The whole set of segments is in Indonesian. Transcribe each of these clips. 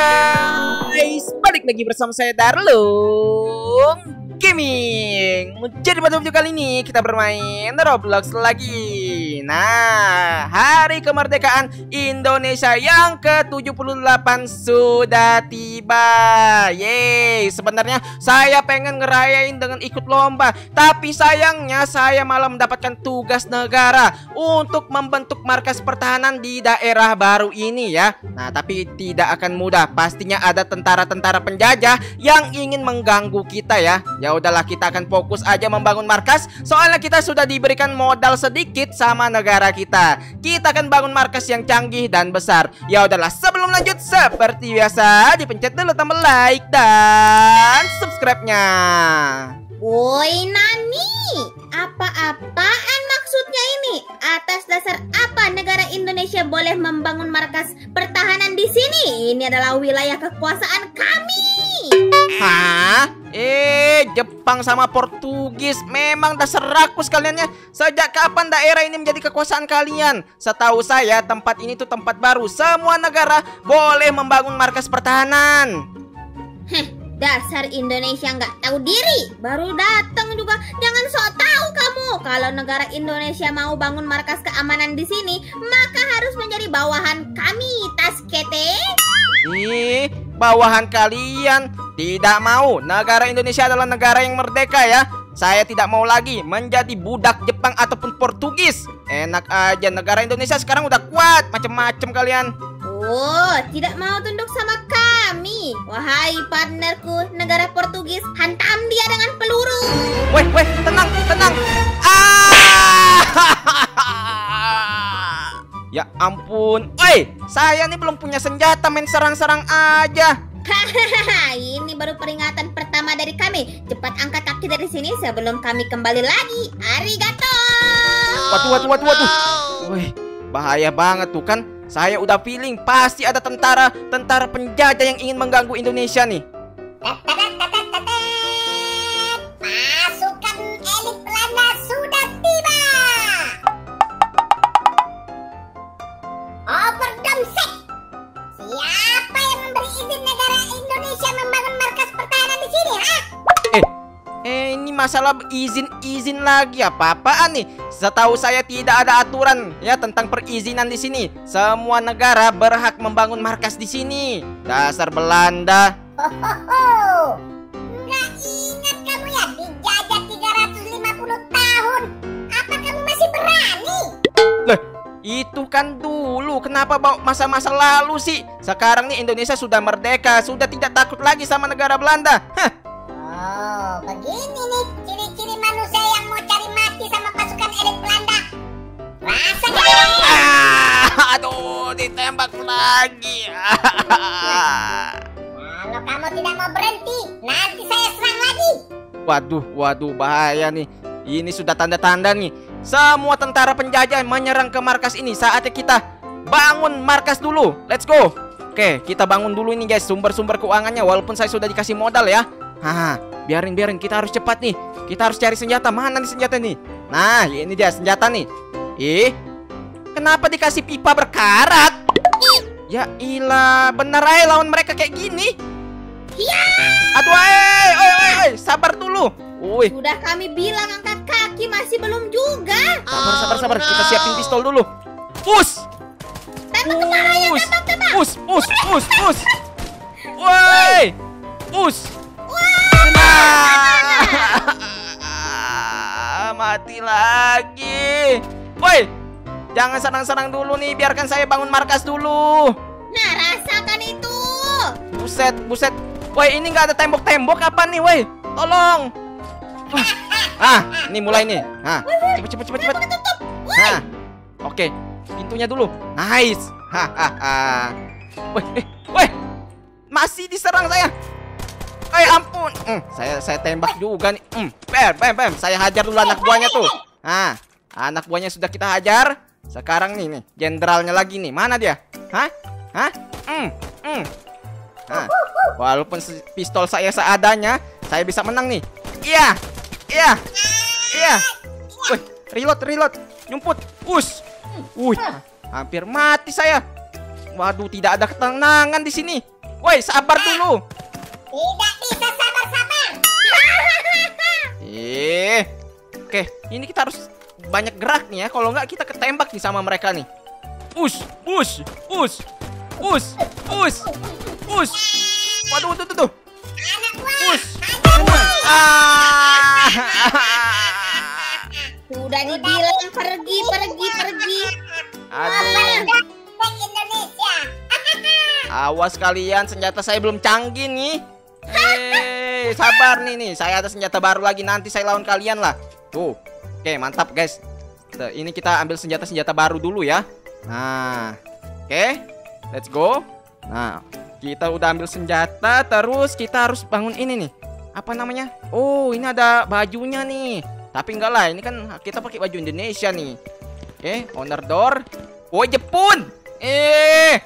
guys, balik lagi bersama saya Darlung Gaming. Jadi pada video kali ini kita bermain Roblox lagi Nah, hari kemerdekaan Indonesia yang ke-78 sudah tiba. Yeay, sebenarnya saya pengen ngerayain dengan ikut lomba Tapi sayangnya saya malah mendapatkan tugas negara Untuk membentuk markas pertahanan di daerah baru ini ya. Nah, tapi tidak akan mudah. Pastinya ada tentara-tentara penjajah yang ingin mengganggu kita ya. Ya udahlah kita akan fokus aja membangun markas. Soalnya kita sudah diberikan modal sedikit sama kita. Kita akan bangun markas yang canggih dan besar. Ya udahlah sebelum lanjut seperti biasa Dipencet dulu tombol like dan subscribe-nya. Woi Nani, apa-apaan maksudnya ini? Atas dasar apa negara Indonesia boleh membangun markas pertahanan di sini? Ini adalah wilayah kekuasaan kami. Hah? Eh, Jepang sama Portugis memang dasar rakus kaliannya. Sejak kapan daerah ini menjadi kekuasaan kalian? Setahu saya tempat ini tuh tempat baru. Semua negara boleh membangun markas pertahanan. Heh, Dasar Indonesia nggak tahu diri, baru datang juga. Jangan sok tahu kamu. Kalau negara Indonesia mau bangun markas keamanan di sini, maka harus menjadi bawahan kami, Taskete. Ih, bawahan kalian tidak mau. Negara Indonesia adalah negara yang merdeka ya. Saya tidak mau lagi menjadi budak Jepang ataupun Portugis. Enak aja negara Indonesia sekarang udah kuat, macem-macem kalian. Oh, tidak mau tunduk sama kami. Wahai partnerku, negara Portugis, hantam dia dengan peluru. Weh, weh, tenang, tenang. Ah! ya ampun. Woi, saya nih belum punya senjata main serang-serang aja. Hahaha, ini baru peringatan pertama dari kami. Cepat angkat kaki dari sini sebelum kami kembali lagi. Arigato. Waduh, waduh, waduh, waduh. Wih, bahaya banget tuh kan. Saya udah feeling pasti ada tentara tentara penjajah yang ingin mengganggu Indonesia nih. Pasukan elit Belanda sudah tiba. Overdamsek. Siapa yang memberi izin negara Indonesia membangun markas pertahanan di sini, ha? Eh, eh ini masalah izin-izin lagi apa-apaan nih? Setahu saya tidak ada aturan ya tentang perizinan di sini. Semua negara berhak membangun markas di sini. Dasar Belanda. Hohoho. Nggak ingat kamu ya dijajah 350 tahun. Apa kamu masih berani? Itu kan dulu, kenapa bawa masa-masa lalu sih? Sekarang nih Indonesia sudah merdeka, sudah tidak takut lagi sama negara Belanda. Hah. Oh, begini nih ditembak lagi. Kalau kamu tidak mau berhenti, nanti saya serang lagi. waduh, waduh, bahaya nih. Ini sudah tanda-tanda nih. Semua tentara penjajah menyerang ke markas ini. Saatnya kita bangun markas dulu. Let's go. Oke, kita bangun dulu ini guys sumber-sumber keuangannya walaupun saya sudah dikasih modal ya. Haha, biarin biarin kita harus cepat nih. Kita harus cari senjata. Mana nih senjata nih? Nah, ini dia senjata nih. Ih, kenapa dikasih pipa berkarat? Ya ilah, bener aja lawan mereka kayak gini. Ya, Aduh, eh, oi, oi, oi, sabar dulu. Wih, sudah kami bilang angkat kaki masih belum juga. sabar, sabar, sabar. Kita siapin pistol dulu. Pus, Tembak kepalanya, tembak, tembak. pus, pus, pus, pus. Woi, pus. Nah. Mati lagi. Woi, jangan serang-serang dulu nih. Biarkan saya bangun markas dulu. Nah, rasakan itu. Buset, buset. Woi, ini nggak ada tembok-tembok apa nih, woi? Tolong. Ah, ini mulai nih. Nah, cepet, cepet, cepet, cepet. Nah, oke, pintunya dulu. Nice. Hahaha. Woi, eh, woi, masih diserang saya. Eh, ampun. Hmm, saya saya tembak juga nih. Hmm, bam, bam, bam. Saya hajar dulu anak buahnya tuh. Nah, anak buahnya sudah kita hajar. Sekarang nih, nih, jenderalnya lagi nih. Mana dia? Hah? Hah? Hmm, hmm. Nah, walaupun pistol saya seadanya, saya bisa menang nih. Iya, iya, iya. Wih, reload, reload, nyumput, push. Wih, hampir mati saya. Waduh, tidak ada ketenangan di sini. Woi, sabar dulu. Tidak bisa sabar-sabar. Eh. Oke, ini kita harus banyak gerak nih ya. Kalau nggak kita ketembak nih sama mereka nih. Us, us, us, us, us, us. Waduh, tuh, tuh, tuh. Us. Ah. Sudah dibilang pergi, pergi, pergi. Aduh. Indonesia. Awas kalian, senjata saya belum canggih nih. Eh, sabar nih nih. Saya ada senjata baru lagi nanti saya lawan kalian lah. Tuh. Oke, mantap guys. Tuh, Ini kita ambil senjata-senjata baru dulu ya. Nah. Oke. Let's go. Nah, kita udah ambil senjata terus kita harus bangun ini nih. Apa namanya? Oh, ini ada bajunya nih. Tapi enggak lah, ini kan kita pakai baju Indonesia nih. Oke, owner door. Oh, Jepun. Eh.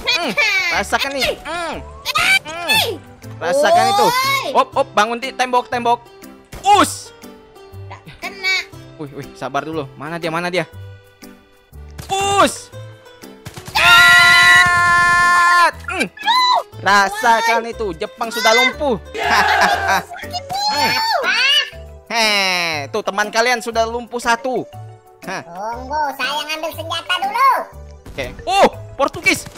Hmm, rasakan nih. Hmm. Hmm. Rasakan itu. Woi, Op, op, bangun di tembok, tembok. Us. Wih, wih, sabar dulu. Mana dia? Mana dia? Us. Cat! Hmm. Rasakan itu, Jepang sudah lumpuh. Heh, tuh teman kalian sudah lumpuh satu. Hah, Tunggu, saya ngambil senjata dulu. oke. Oh, Portugis.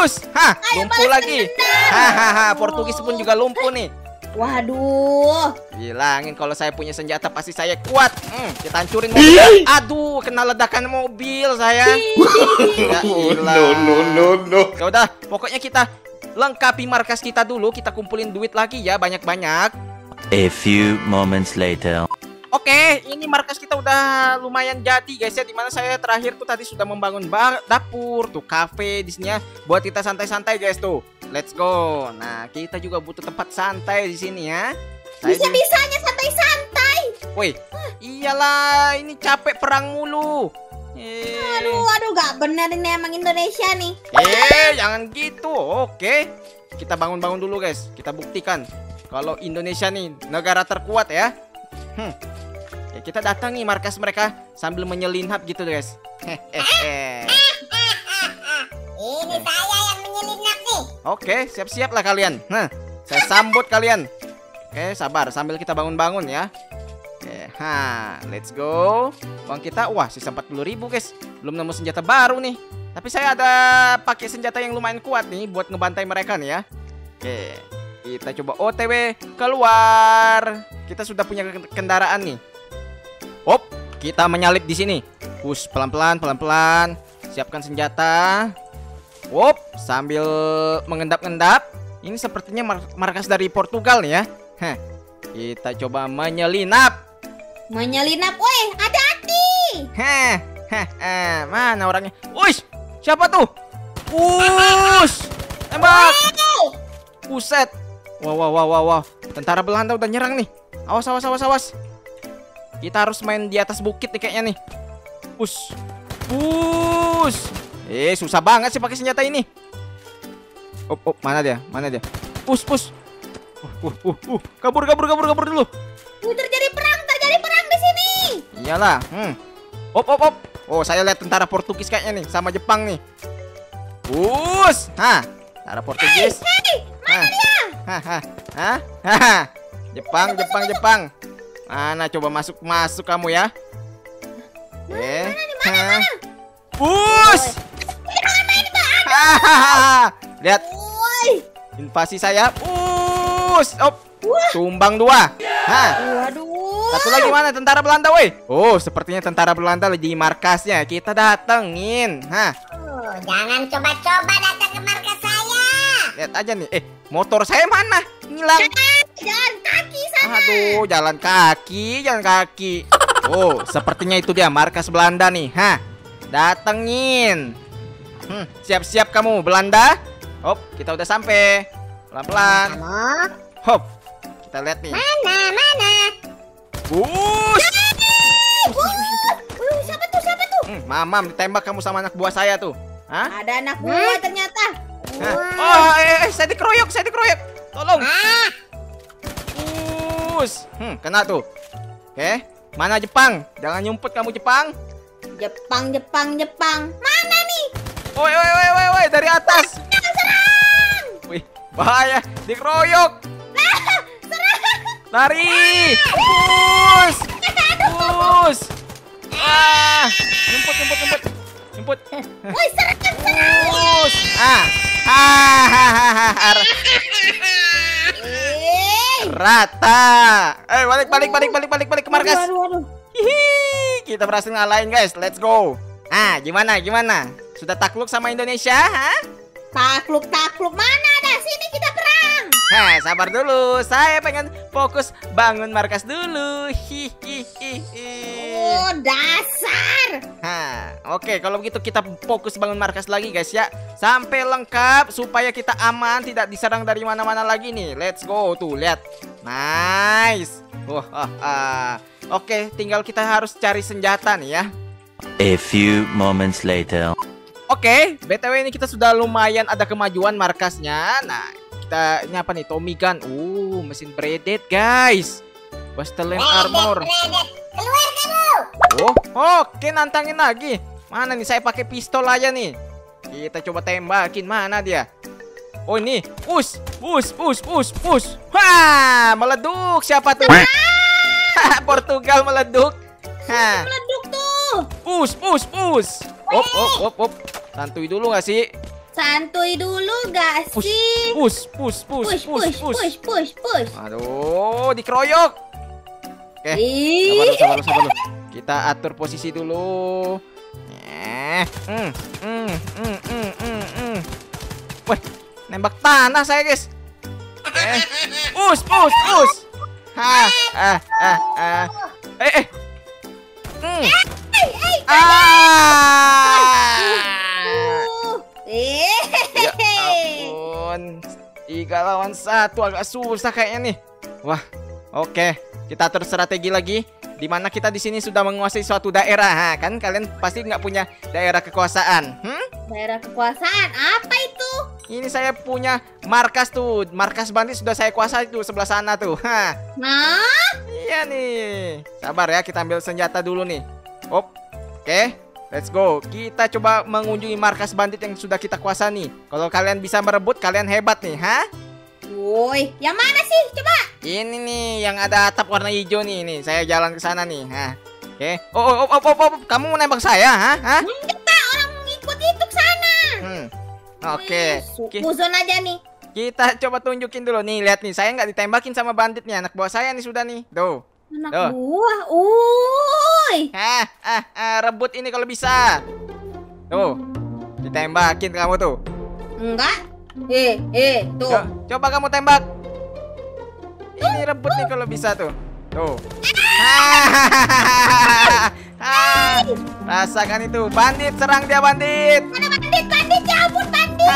Us. Hah, lumpuh lagi. Hahaha, Portugis pun juga lumpuh nih. Waduh. Bilangin kalau saya punya senjata pasti saya kuat. Hmm, kita hancurin mobil. Aduh, kena ledakan mobil saya. ya ilah. no, no, no, no. Ya udah, pokoknya kita lengkapi markas kita dulu. Kita kumpulin duit lagi ya, banyak-banyak. A few moments later. Oke, ini markas kita udah lumayan jadi guys ya. Di mana saya terakhir tuh tadi sudah membangun ba- dapur, tuh cafe di sini ya, buat kita santai-santai guys tuh. Let's go. Nah, kita juga butuh tempat santai di sini ya. Bisa-bisanya santai-santai. Woi, iyalah ini capek perang mulu. Eh, Aduh, aduh, gak bener ini emang Indonesia nih. eh jangan gitu. Oke, kita bangun-bangun dulu guys. Kita buktikan kalau Indonesia nih negara terkuat ya. Hmm. Ya, kita datang nih markas mereka sambil menyelinap gitu guys. Hehehe. Ini saya nih. Oke, siap-siap lah kalian. Nah, saya sambut kalian. Oke, sabar sambil kita bangun-bangun ya. Oke, ha, let's go. Uang kita, wah, sisa 40 ribu guys. Belum nemu senjata baru nih. Tapi saya ada pakai senjata yang lumayan kuat nih buat ngebantai mereka nih ya. Oke, kita coba OTW keluar. Kita sudah punya ke- kendaraan nih. Hop, kita menyalip di sini. Push pelan-pelan, pelan-pelan. Siapkan senjata. Wop, sambil mengendap-endap. Ini sepertinya mar- markas dari Portugal ya. Heh. Kita coba menyelinap. Menyelinap, woi, hati-hati. Heh, heh, heh. Mana orangnya? Uish, siapa tuh? Ush, tembak. Buset. Wah, wah, wah, wah, wah. Tentara Belanda udah nyerang nih. Awas, awas, awas, awas. Kita harus main di atas bukit nih kayaknya nih. Push. Push. Eh, susah banget sih pakai senjata ini. Up, up, mana dia? Mana dia? Push, push. Uh, uh, uh, uh. Kabur, kabur, kabur, kabur dulu. Uh, terjadi perang, terjadi perang di sini. Iyalah. Hmm. Op, op, op. Oh, saya lihat tentara Portugis kayaknya nih sama Jepang nih. Push. Hah. Tentara Portugis. Hei, Hah. Hah, hah, hah, hah. Jepang, Jepang, Jepang. Mana coba masuk masuk kamu ya? Eh. Hah. Push. Hahaha. Lihat invasi saya. Push. Op. Tumbang dua. Hah. Satu lagi mana tentara Belanda, woi? Oh, sepertinya tentara Belanda lagi di markasnya. Kita datengin. Hah, Oh, jangan coba-coba datang ke markas saya. lihat aja nih. Eh, motor saya mana? Hilang. Jalan kaki sana. Aduh, jalan kaki, jalan kaki. Oh, sepertinya itu dia markas Belanda nih. Hah, datengin. Hmm, siap-siap kamu Belanda. Hop, kita udah sampai. Pelan-pelan. Kamu Hop. Kita lihat nih. mana mana? Bus. Siapa tuh? Siapa tuh? Hmm, mamam ditembak kamu sama anak buah saya tuh. Hah? Ada anak buah ternyata. Hah? Oh, eh, eh, saya dikeroyok, saya dikeroyok. Tolong. Ah, Bus. Hmm, kena tuh. Oke, mana Jepang? Jangan nyumput kamu Jepang. Jepang, Jepang, Jepang. Mana? Woi, woi, woi, woi, woi, dari atas. Bahaya, dikeroyok. Lari. Pus. Pus. Ah, nyemput, nyemput, nyemput. Nyemput. Woi, serang, serang. Pus. Ah. Eh. Rata. Eh, balik, balik, balik, balik, balik, balik ke markas. Aduh, aduh, aduh. Hihi, kita berhasil ngalahin guys. Let's go. Ah, gimana, gimana? Sudah takluk sama Indonesia, ha? Takluk, takluk. Mana ada? Sini kita perang. Heh, sabar dulu. Saya pengen fokus bangun markas dulu. Hihihi. Oh, dasar. Hah, oke kalau begitu kita fokus bangun markas lagi guys ya. Sampai lengkap supaya kita aman, tidak diserang dari mana-mana lagi nih. Let's go tuh, lihat. Nice. Wah, ah, ah. Oke, tinggal kita harus cari senjata nih ya. A few moments later. Oke, BTW ini kita sudah lumayan ada kemajuan markasnya. Nah, kita ini apa nih? Tommy gun. Uh, mesin braided, guys. Bastelem armor. Keluar kamu. Oh, oke nantangin lagi. Mana nih saya pakai pistol aja nih. Kita coba tembakin mana dia? Oh ini, push, push, push, push, push. Wah, meleduk siapa tuh? Portugal meleduk. Hah, Meleduk tuh. push, push, push. Op, op, op, op. Santuy dulu gak sih? Santuy dulu gak Push, sih? push, push, push, Push, push, push, push, push. Aduh, dikeroyok. Oke. Ih. Sabar dulu, sabar dulu, sabar dulu. Kita atur posisi dulu. Eh, mm, mm, mm, mm, mm, mm. Wih, nembak tanah saya guys. Eh, push, push, push. Ha, ah, ah, ah. Eh, eh. Mm. Ah. Ampun. Tiga lawan satu agak susah kayaknya nih. Wah, oke. Kita atur strategi lagi. Di mana kita di sini sudah menguasai suatu daerah, ha, kan? Kalian pasti nggak punya daerah kekuasaan. Hmm? Daerah kekuasaan apa itu? Ini saya punya markas tuh. Markas bandit sudah saya kuasai tuh sebelah sana tuh. Ha. Nah, Iya nih. Sabar ya, kita ambil senjata dulu nih. Op. Oke. Let's go. Kita coba mengunjungi markas bandit yang sudah kita kuasai nih. Kalau kalian bisa merebut, kalian hebat nih, ha? woi, yang mana sih? Coba. Ini nih yang ada atap warna hijau nih, nih. Saya jalan ke sana nih. Hah. Oke. Oh, oh, oh, oh, oh, oh, kamu mau nembak saya, ha? Hah? Enggak, orang ngikut itu ke sana. Hmm. Oke. Oke. Susun aja nih. Kita coba tunjukin dulu nih, lihat nih. Saya nggak ditembakin sama bandit nih, anak buah saya nih sudah nih. Tuh. Anak Tuh. buah. Uy. Hah, ah, ah, rebut ini kalau bisa. Tuh. Ditembakin kamu tuh. Enggak. Eh, eh, tuh. Co- coba kamu tembak. Ini rebut nih kalau bisa tuh. Tuh. Ah, rasakan itu. Bandit, serang dia bandit. Mana bandit, bandit, ya ampun bandit.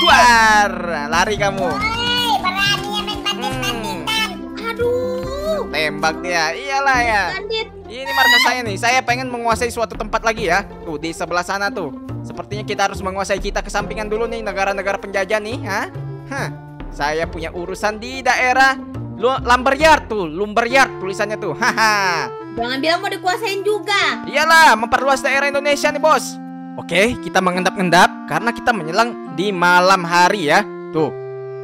Duar, lari kamu. Tembak dia. Iyalah ya. Bandit. Ini markas saya nih. Saya pengen menguasai suatu tempat lagi ya. Tuh di sebelah sana tuh. Sepertinya kita harus menguasai kita kesampingan dulu nih negara-negara penjajah nih, ha? Hah. Saya punya urusan di daerah Lu Lumberyard tuh, Lumberyard tulisannya tuh. Haha. Jangan bilang mau dikuasain juga. Iyalah, memperluas daerah Indonesia nih, Bos. Oke, kita mengendap-endap karena kita menyelang di malam hari ya. Tuh.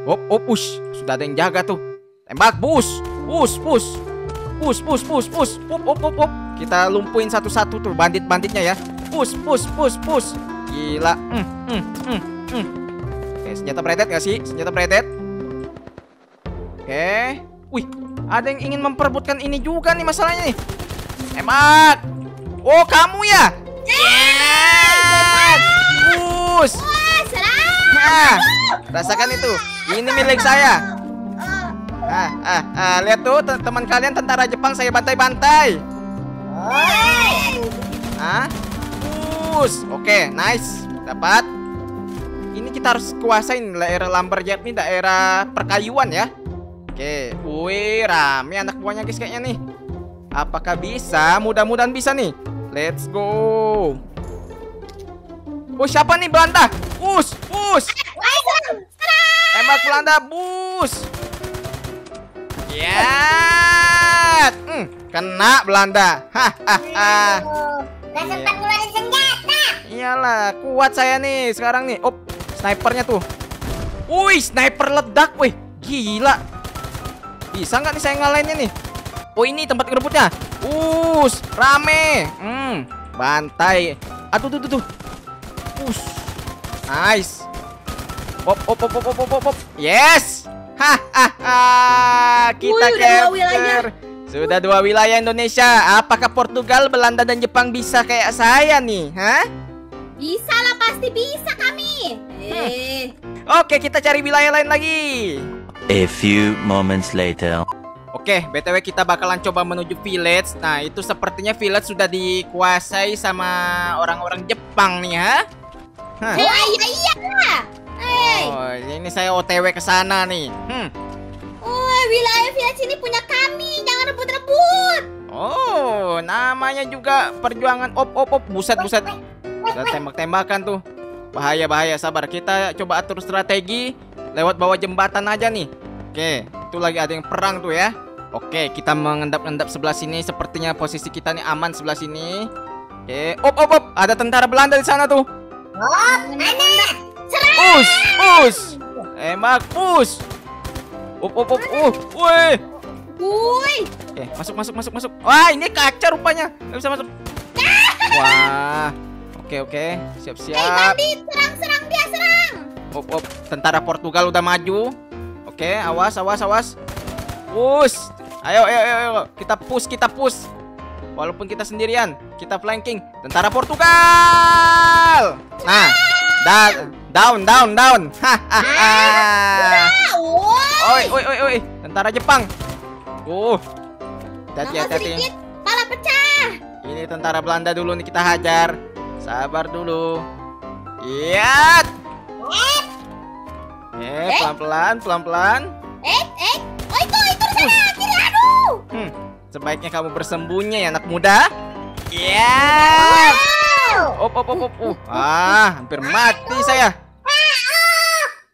Op, op, push. Sudah ada yang jaga tuh. Tembak, bus. Push, push. Push, push, push, push. Op, op, op, op. Kita lumpuhin satu-satu tuh bandit-banditnya ya. Push, push, push, push. Gila. Hmm, hmm, hmm, hmm. Oke, senjata bredet gak sih? Senjata bredet. Oke. Wih, ada yang ingin memperebutkan ini juga nih masalahnya nih. Tembak. Oh, kamu ya? Yes! Push. Ah. Nah, rasakan itu. Ini milik saya. Ah, ah, ah, lihat tuh te- teman kalian tentara Jepang saya bantai-bantai. Ah, push. Oke, nice. Dapat. Ini kita harus kuasain daerah Lumberjack ini daerah perkayuan ya. Oke, wih rame anak buahnya guys kayaknya nih. Apakah bisa? Mudah-mudahan bisa nih. Let's go. Oh siapa nih Belanda? Push, push. Tembak Belanda, bus. Ya, hmm, kena Belanda. Hahaha. Gak sempat ngeluarin senjata. Iyalah, kuat saya nih sekarang nih. Op, snipernya tuh. Wih, sniper ledak, wih. Gila. Bisa nggak nih saya ngalahinnya nih? Oh, ini tempat ngerebutnya. Us, rame. Hmm, bantai. Aduh, tuh, tuh, tuh. Us. Nice. Pop, pop, pop, pop, pop, pop, pop. Yes. Hahaha. Kita Wih, udah dua wilayah. capture. Sudah dua wilayah Indonesia. Apakah Portugal, Belanda, dan Jepang bisa kayak saya nih? Hah? Bisa lah pasti bisa kami. Eh, Oke, kita cari wilayah lain lagi. A few moments later. Oke, BTW kita bakalan coba menuju village. Nah, itu sepertinya village sudah dikuasai sama orang-orang Jepang nih, ha? Hah. iya iya iya. Oh, ini saya OTW ke sana nih. Hmm. oh, wilayah village ini punya kami. Jangan rebut-rebut. Oh, namanya juga perjuangan op op op buset buset. Udah tembak-tembakan tuh. Bahaya bahaya, sabar. Kita coba atur strategi lewat bawah jembatan aja nih. Oke, itu lagi ada yang perang tuh ya. Oke, kita mengendap-endap sebelah sini. Sepertinya posisi kita nih aman sebelah sini. Oke, op op op, ada tentara Belanda di sana tuh. Oh, mana? Us, us. Tembak, us. Op op op, uh, woi. Woi, Oke, masuk masuk masuk masuk. Wah, ini kaca rupanya. Nggak bisa masuk. Wah. Oke oke, eh siap-siap. bandit, serang-serang dia serang. Op op, tentara Portugal udah maju. Oke, awas awas awas. Push. Ayo ayo ayo, ayo. kita push kita push. Walaupun kita sendirian, kita flanking tentara Portugal. Nah, da- down down down. Hahaha. Ah. Oi oi oi oi, tentara Jepang. Uh. Hati-hati sedikit, pala pecah. Ini tentara Belanda dulu nih kita hajar. Sabar dulu. Iya. Eh, pelan-pelan, pelan-pelan. Eh, eh, oh itu, itu sana, kiri aduh. Hmm, sebaiknya kamu bersembunyi ya anak muda. Iya. Op, op, op, op. Uh, ah, hampir mati saya.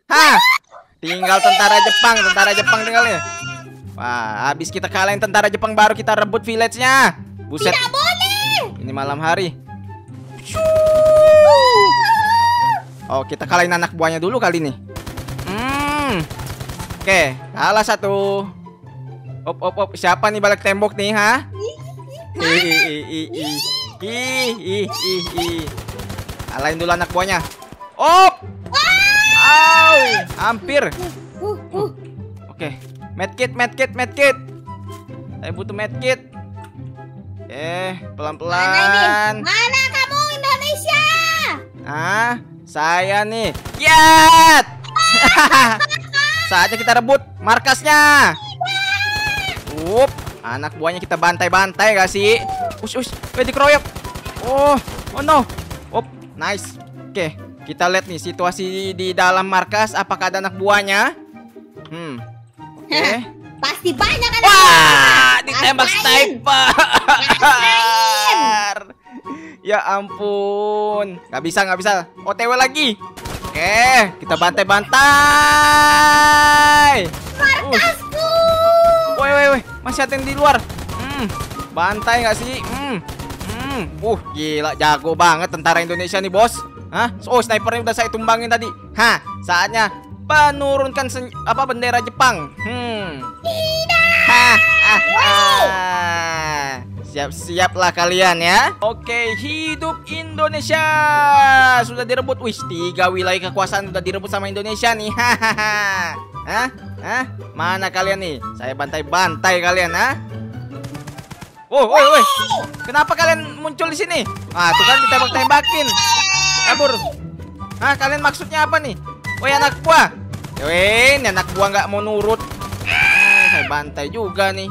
Hah, tinggal tentara Jepang, tentara Jepang tinggalnya. Wah, habis kita kalahin tentara Jepang baru kita rebut village-nya. Buset. Tidak boleh. Ini malam hari. Oh, kita kalahin anak buahnya dulu kali nih. Hmm. Oke, kalah satu. Op, op, op. Siapa nih balik tembok nih, ha? Ih, ih, ih, ih, ih. Ih, ih, ih. Kalahin dulu anak buahnya. Op! Au! Hampir. Uh, uh. Oke, medkit, medkit, medkit. Saya butuh medkit. Eh, Mana pelan-pelan. Mana kamu Indonesia? Ah, saya nih. Kiat! Saatnya kita rebut markasnya. Up, anak buahnya kita bantai-bantai gak sih? Ush, ush, eh dikeroyok. Oh, oh no. Up, nice. Oke, kita lihat nih situasi di dalam markas. Apakah ada anak buahnya? Hmm. Oke. Pasti banyak kan? Wah, ditembak sniper. Ya ampun, nggak bisa nggak bisa. OTW lagi. Oke, kita bantai-bantai. Markasku. Woi, woi, woi, masih ada yang di luar. Hmm, bantai nggak sih? Hmm, hmm, uh, gila, jago banget tentara Indonesia nih bos. Hah? Oh, snipernya udah saya tumbangin tadi. Hah, saatnya penurunkan apa bendera Jepang. Hmm. Hah, ah, ah. Siap-siaplah kalian ya. Oke, hidup Indonesia. Sudah direbut. Wih, tiga wilayah kekuasaan sudah direbut sama Indonesia nih. Hahaha. Hah? Hah? Mana kalian nih? Saya bantai-bantai kalian, ha? Oh, woi, woi. Kenapa kalian muncul di sini? Ah, tuh kan ditembak-tembakin. Kabur. Hah, kalian maksudnya apa nih? Woi, anak buah. Woi, ini anak buah nggak mau nurut. Ah, saya bantai juga nih.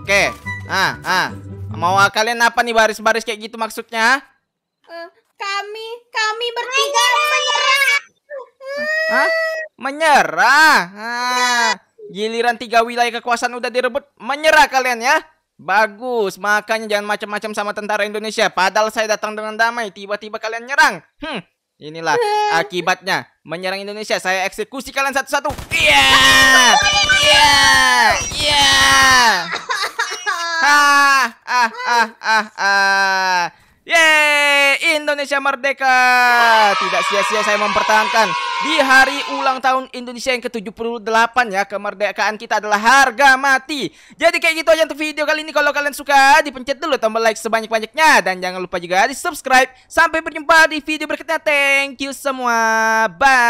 Oke. Ah, ah. Mau kalian apa nih baris-baris kayak gitu maksudnya? Eh, kami, kami bertiga menyerah. Hah? Menyerah. Ah, giliran tiga wilayah kekuasaan udah direbut, menyerah kalian ya? Bagus, makanya jangan macam-macam sama tentara Indonesia. Padahal saya datang dengan damai, tiba-tiba kalian nyerang. Hmm, inilah akibatnya. Menyerang Indonesia, saya eksekusi kalian satu-satu. Iya, iya, iya. Ah, ah, ah, ah, ah. Yeay, Indonesia merdeka. Tidak sia-sia saya mempertahankan di hari ulang tahun Indonesia yang ke-78 ya. Kemerdekaan kita adalah harga mati. Jadi kayak gitu aja untuk video kali ini. Kalau kalian suka, dipencet dulu tombol like sebanyak-banyaknya dan jangan lupa juga di subscribe. Sampai berjumpa di video berikutnya. Thank you semua. Bye.